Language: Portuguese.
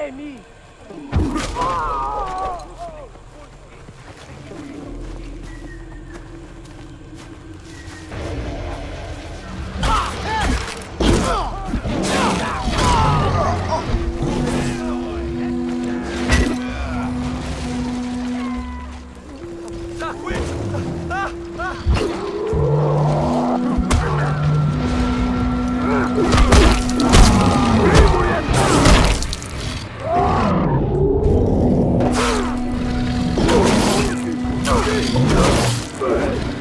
Mantemi! Oh!